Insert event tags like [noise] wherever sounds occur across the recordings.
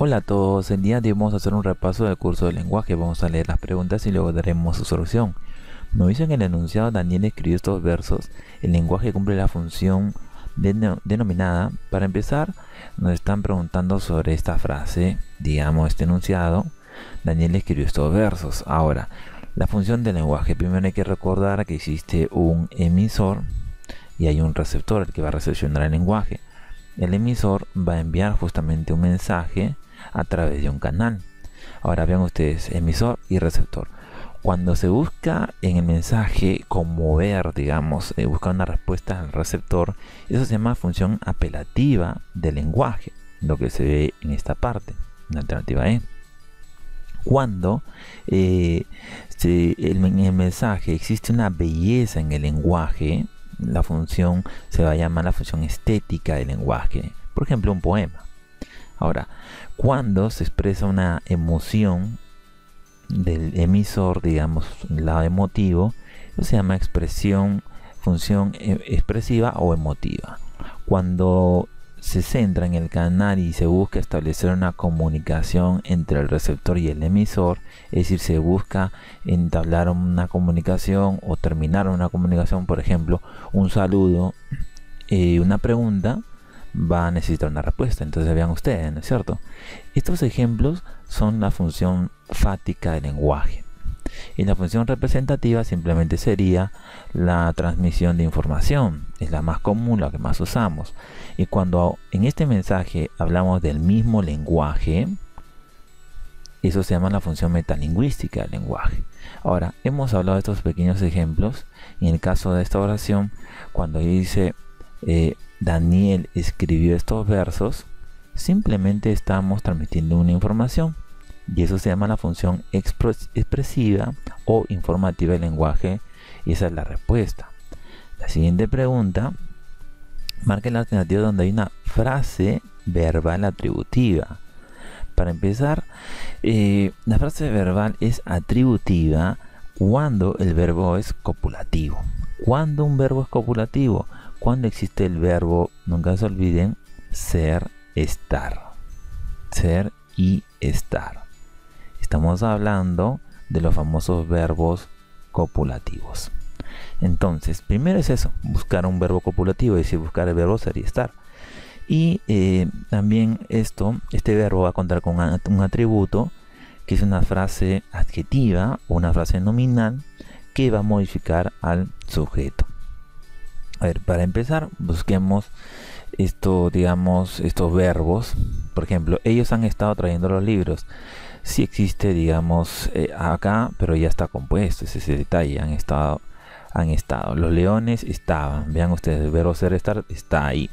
Hola a todos, el día de hoy vamos a hacer un repaso del curso de lenguaje, vamos a leer las preguntas y luego daremos su solución. Nos dice en el enunciado Daniel escribió estos versos, el lenguaje cumple la función denominada. Para empezar, nos están preguntando sobre esta frase, digamos este enunciado, Daniel escribió estos versos. Ahora, la función del lenguaje, primero hay que recordar que existe un emisor y hay un receptor, el que va a recepcionar el lenguaje. El emisor va a enviar justamente un mensaje a través de un canal. Ahora vean ustedes, emisor y receptor. Cuando se busca en el mensaje conmover, digamos, eh, buscar una respuesta al receptor, eso se llama función apelativa del lenguaje, lo que se ve en esta parte, la alternativa E. Cuando eh, en el mensaje existe una belleza en el lenguaje, la función se va a llamar la función estética del lenguaje, por ejemplo, un poema. Ahora, cuando se expresa una emoción del emisor, digamos, lado emotivo, eso se llama expresión, función eh, expresiva o emotiva. Cuando se centra en el canal y se busca establecer una comunicación entre el receptor y el emisor, es decir, se busca entablar una comunicación o terminar una comunicación, por ejemplo, un saludo, eh, una pregunta, va a necesitar una respuesta. Entonces vean ustedes, ¿no es cierto? Estos ejemplos son la función fática del lenguaje. Y la función representativa simplemente sería la transmisión de información. Es la más común, la que más usamos. Y cuando en este mensaje hablamos del mismo lenguaje, eso se llama la función metalingüística del lenguaje. Ahora, hemos hablado de estos pequeños ejemplos. En el caso de esta oración, cuando dice eh, Daniel escribió estos versos, simplemente estamos transmitiendo una información. Y eso se llama la función expresiva o informativa del lenguaje. Y esa es la respuesta. La siguiente pregunta. Marque la alternativa donde hay una frase verbal atributiva. Para empezar, eh, la frase verbal es atributiva cuando el verbo es copulativo. Cuando un verbo es copulativo, cuando existe el verbo, nunca se olviden, ser, estar. Ser y estar. Estamos hablando de los famosos verbos copulativos. Entonces, primero es eso, buscar un verbo copulativo, es decir, buscar el verbo ser y estar. Y eh, también esto, este verbo va a contar con un atributo que es una frase adjetiva o una frase nominal que va a modificar al sujeto. A ver, para empezar, busquemos esto, digamos, estos verbos. Por ejemplo, ellos han estado trayendo los libros. Si existe, digamos, eh, acá, pero ya está compuesto, ese es el detalle. Han estado, han estado. Los leones estaban. Vean ustedes, el verbo ser estar está ahí.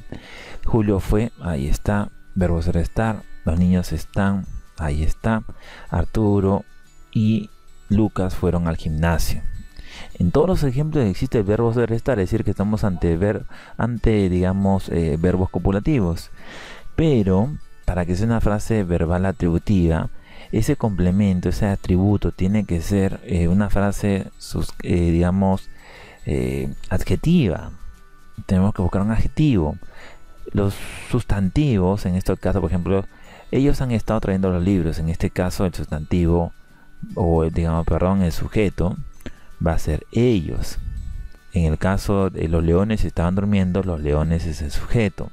Julio fue, ahí está. Verbo ser estar. Los niños están, ahí está. Arturo y Lucas fueron al gimnasio. En todos los ejemplos existe el verbo ser estar, es decir, que estamos ante, ver, ante digamos, eh, verbos copulativos. Pero, para que sea una frase verbal atributiva, ese complemento, ese atributo, tiene que ser eh, una frase, eh, digamos, adjetiva. Tenemos que buscar un adjetivo. Los sustantivos, en este caso, por ejemplo, ellos han estado trayendo los libros. En este caso, el sustantivo, o digamos, perdón, el sujeto, va a ser ellos. En el caso de los leones estaban durmiendo, los leones es el sujeto.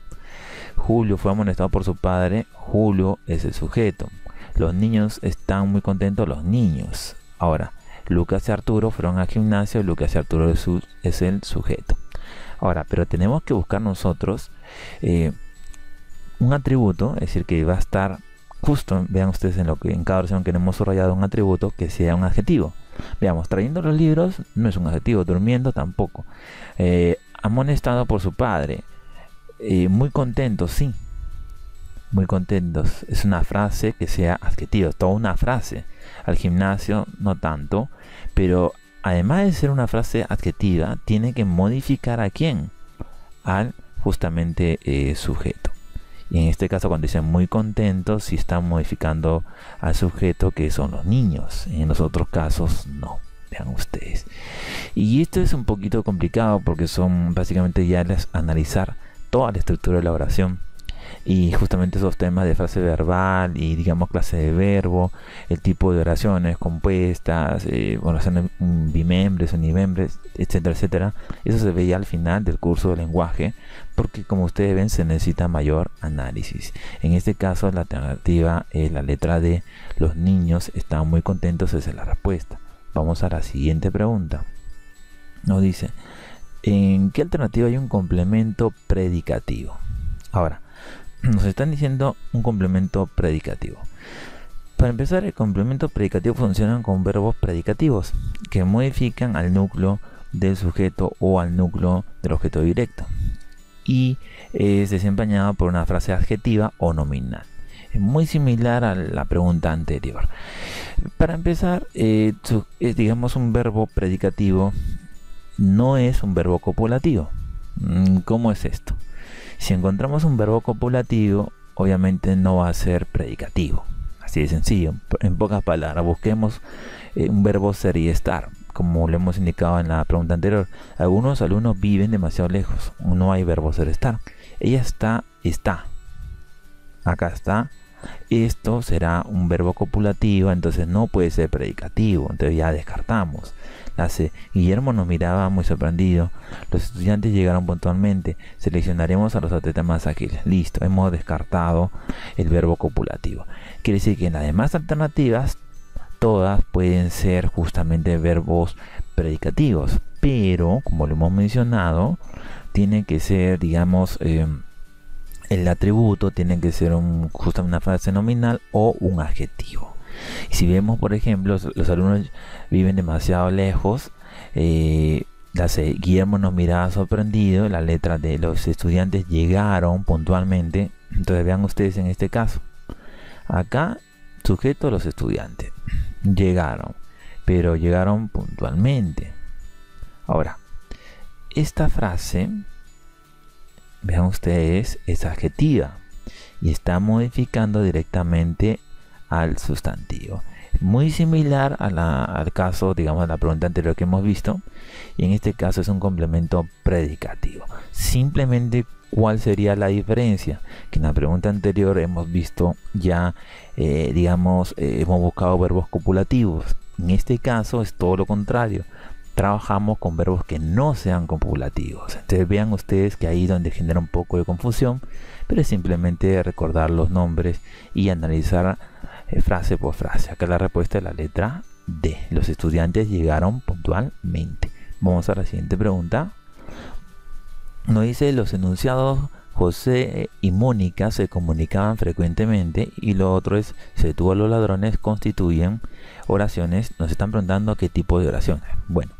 Julio fue amonestado por su padre, Julio es el sujeto. Los niños están muy contentos, los niños. Ahora, Lucas y Arturo fueron al gimnasio, Lucas y Arturo es, el sujeto. Ahora, pero tenemos que buscar nosotros eh, un atributo, es decir, que va a estar justo, vean ustedes en lo que en cada oración que hemos subrayado un atributo que sea un adjetivo. Veamos, trayendo los libros no es un adjetivo, durmiendo tampoco. Eh, amonestado por su padre. Eh, muy contentos, sí. Muy contentos. Es una frase que sea adjetivo, toda una frase. Al gimnasio no tanto, pero además de ser una frase adjetiva, tiene que modificar a quién? Al justamente eh, sujeto. Y en este caso, cuando dicen muy contentos, si están modificando al sujeto que son los niños. En los otros casos, no. Vean ustedes. Y esto es un poquito complicado porque son básicamente ya les analizar toda la estructura de la oración. Y justamente esos temas de frase verbal y digamos clase de verbo, el tipo de oraciones compuestas, eh, oraciones bimembres, unimembres, etcétera, etcétera, eso se veía al final del curso de lenguaje porque como ustedes ven se necesita mayor análisis. En este caso la alternativa es la letra D, los niños están muy contentos, esa es la respuesta. Vamos a la siguiente pregunta. Nos dice, ¿en qué alternativa hay un complemento predicativo? Ahora, nos están diciendo un complemento predicativo. Para empezar, el complemento predicativo funciona con verbos predicativos que modifican al núcleo del sujeto o al núcleo del objeto directo y es desempeñado por una frase adjetiva o nominal. Es muy similar a la pregunta anterior. Para empezar, eh, digamos un verbo predicativo no es un verbo copulativo. Mm, ¿Cómo es esto? Si encontramos un verbo copulativo, obviamente no va a ser predicativo. Así de sencillo. En pocas palabras, busquemos eh, un verbo ser y estar, como lo hemos indicado en la pregunta anterior. Algunos alumnos viven demasiado lejos. No hay verbo ser estar. Ella está, está. Acá está. Esto será un verbo copulativo, entonces no puede ser predicativo. Entonces ya descartamos. Hace. Guillermo nos miraba muy sorprendido. Los estudiantes llegaron puntualmente. Seleccionaremos a los atletas más ágiles. Listo, hemos descartado el verbo copulativo. Quiere decir que en las demás alternativas todas pueden ser justamente verbos predicativos. Pero, como lo hemos mencionado, tiene que ser, digamos, eh, el atributo tiene que ser un, justamente una frase nominal o un adjetivo. Si vemos, por ejemplo, los, alumnos viven demasiado lejos, eh, Guillermo nos miraba sorprendido, la letra de los estudiantes llegaron puntualmente. Entonces vean ustedes en este caso. Acá, sujeto los estudiantes. Llegaron, pero llegaron puntualmente. Ahora, esta frase, vean ustedes, es adjetiva y está modificando directamente al sustantivo. Muy similar al caso, digamos, de la pregunta anterior que hemos visto. Y en este caso es un complemento predicativo. Simplemente, ¿cuál sería la diferencia? Que en la pregunta anterior hemos visto ya, eh, digamos, eh, hemos buscado verbos copulativos. En este caso es todo lo contrario trabajamos con verbos que no sean copulativos. Entonces vean ustedes que ahí donde genera un poco de confusión, pero es simplemente recordar los nombres y analizar eh, frase por frase. Acá la respuesta es la letra D. Los estudiantes llegaron puntualmente. Vamos a la siguiente pregunta. Nos dice los enunciados José y Mónica se comunicaban frecuentemente y lo otro es se tuvo los ladrones constituyen oraciones. Nos están preguntando qué tipo de oraciones. Bueno,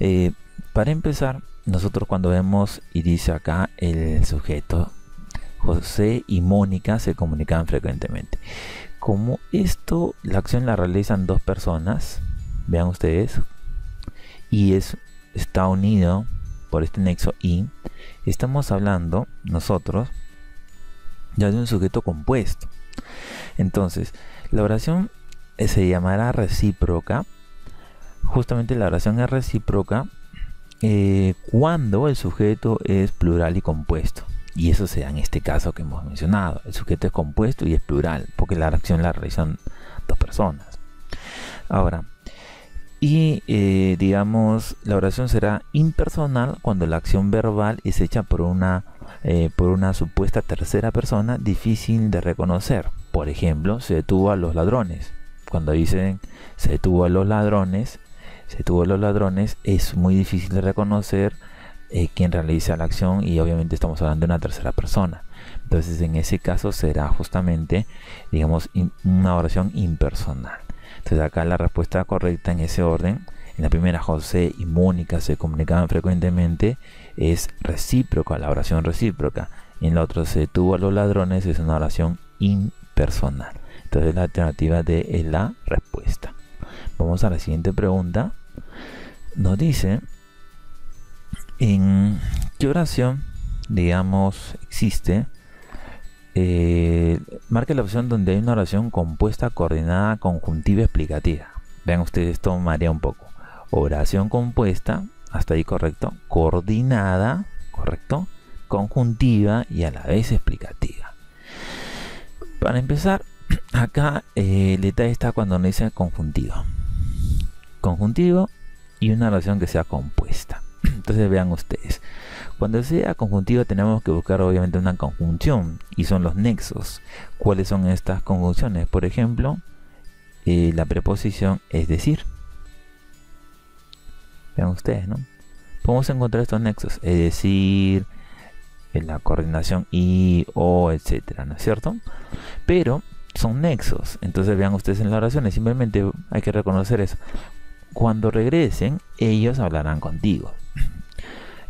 eh, para empezar, nosotros cuando vemos y dice acá el sujeto José y Mónica se comunicaban frecuentemente como esto, la acción la realizan dos personas, vean ustedes, y es, está unido por este nexo y, estamos hablando nosotros ya de un sujeto compuesto. Entonces, la oración eh, se llamará recíproca. Justamente la oración es recíproca eh, cuando el sujeto es plural y compuesto. Y eso se da en este caso que hemos mencionado. El sujeto es compuesto y es plural, porque la acción la realizan dos personas. Ahora, y eh, digamos, la oración será impersonal cuando la acción verbal es hecha por una, eh, por una supuesta tercera persona difícil de reconocer. Por ejemplo, se detuvo a los ladrones. Cuando dicen se detuvo a los ladrones, se detuvo a los ladrones, es muy difícil de reconocer eh, quien realiza la acción y obviamente estamos hablando de una tercera persona. Entonces en ese caso será justamente, digamos, una oración impersonal. Entonces acá la respuesta correcta en ese orden, en la primera José y Mónica se comunicaban frecuentemente, es recíproca, la oración recíproca. En la otra se tuvo a los ladrones, es una oración impersonal. Entonces la alternativa D es la respuesta. Vamos a la siguiente pregunta. Nos dice, ¿En qué oración, digamos, existe? Eh, marque la opción donde hay una oración compuesta, coordinada, conjuntiva, explicativa. Vean ustedes, esto marea un poco. Oración compuesta, hasta ahí correcto. Coordinada, correcto. Conjuntiva y a la vez explicativa. Para empezar, [clears throat] acá eh, el detalle está cuando nos dice conjuntivo. Conjuntivo y una oración que sea compuesta. [clears throat] Entonces vean ustedes. Cuando sea conjuntivo tenemos que buscar obviamente una conjunción y son los nexos. ¿Cuáles son estas conjunciones? Por ejemplo, eh, la preposición es decir. Vean ustedes, ¿no? Podemos encontrar estos nexos, es decir, en la coordinación y, o, etcétera, ¿no es cierto? Pero son nexos, entonces vean ustedes en las oraciones, simplemente hay que reconocer eso. Cuando regresen, ellos hablarán contigo. [clears throat]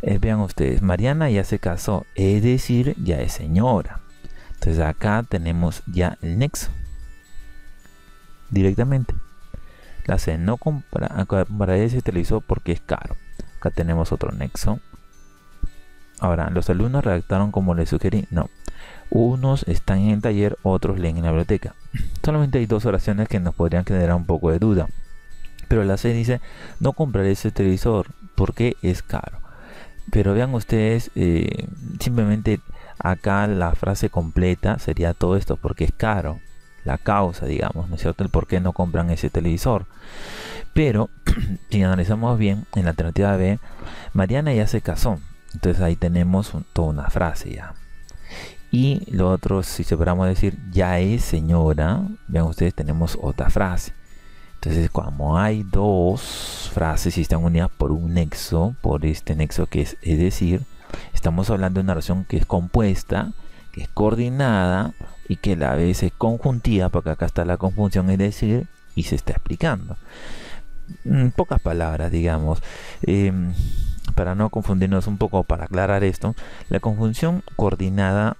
Eh, vean ustedes, Mariana ya se casó, es decir, ya es señora. Entonces acá tenemos ya el nexo. Directamente. La C no compra, para ese televisor porque es caro. Acá tenemos otro nexo. Ahora, los alumnos redactaron como les sugerí. No. Unos están en el taller, otros leen en la biblioteca. [clears throat] Solamente hay dos oraciones que nos podrían generar un poco de duda. Pero la C dice, no compraré ese televisor porque es caro. Pero vean ustedes, eh, simplemente acá la frase completa sería todo esto porque es caro. La causa, digamos, ¿no es cierto? El por qué no compran ese televisor. Pero, [clears throat] si analizamos bien, en la alternativa B, Mariana ya se casó. Entonces ahí tenemos toda una frase ya. Y lo otro, si separamos decir ya es señora, vean ustedes, tenemos otra frase. Entonces, como hay dos frases y están unidas por un nexo, por este nexo que es, es decir, estamos hablando de una oración que es compuesta, que es coordinada y que a la vez es conjuntiva, porque acá está la conjunción, es decir, y se está explicando. En pocas palabras, digamos, em, para no confundirnos un poco, para aclarar esto, la conjunción coordinada,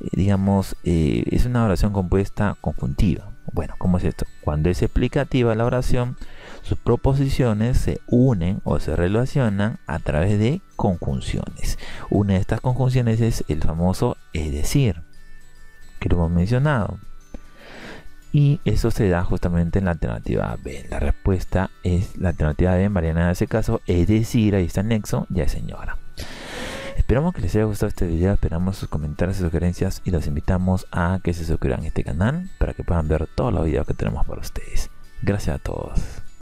eh, digamos, eh, es una oración compuesta conjuntiva. Bueno, ¿cómo es esto? Cuando es explicativa la oración, sus proposiciones se unen o se relacionan a través de conjunciones. Una de estas conjunciones es el famoso es decir, que lo hemos mencionado. Y eso se da justamente en la alternativa B. La respuesta es la alternativa B, Mariana en ese caso, es decir, ahí está el nexo, ya señora. Esperamos que les haya gustado este video, esperamos sus comentarios y sugerencias y los invitamos a que se suscriban a este canal para que puedan ver todos los videos que tenemos para ustedes. Gracias a todos.